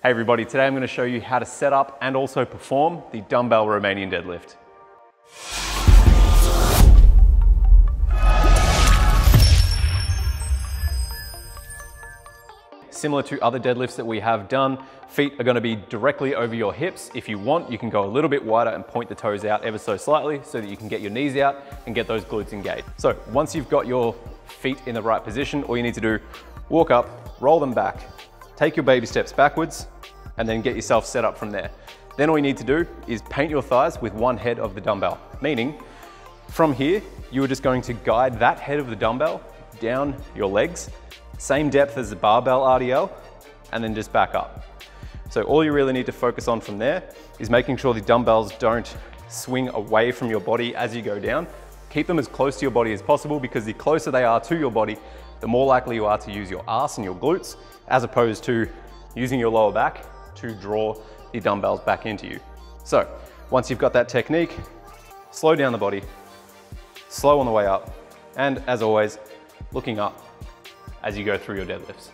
Hey everybody, today I'm gonna to show you how to set up and also perform the dumbbell Romanian deadlift. Similar to other deadlifts that we have done, feet are gonna be directly over your hips. If you want, you can go a little bit wider and point the toes out ever so slightly so that you can get your knees out and get those glutes engaged. So once you've got your feet in the right position, all you need to do, walk up, roll them back, take your baby steps backwards, and then get yourself set up from there. Then all you need to do is paint your thighs with one head of the dumbbell, meaning from here, you are just going to guide that head of the dumbbell down your legs, same depth as the barbell RDL, and then just back up. So all you really need to focus on from there is making sure the dumbbells don't swing away from your body as you go down. Keep them as close to your body as possible because the closer they are to your body, the more likely you are to use your ass and your glutes as opposed to using your lower back to draw the dumbbells back into you. So once you've got that technique, slow down the body, slow on the way up, and as always, looking up as you go through your deadlifts.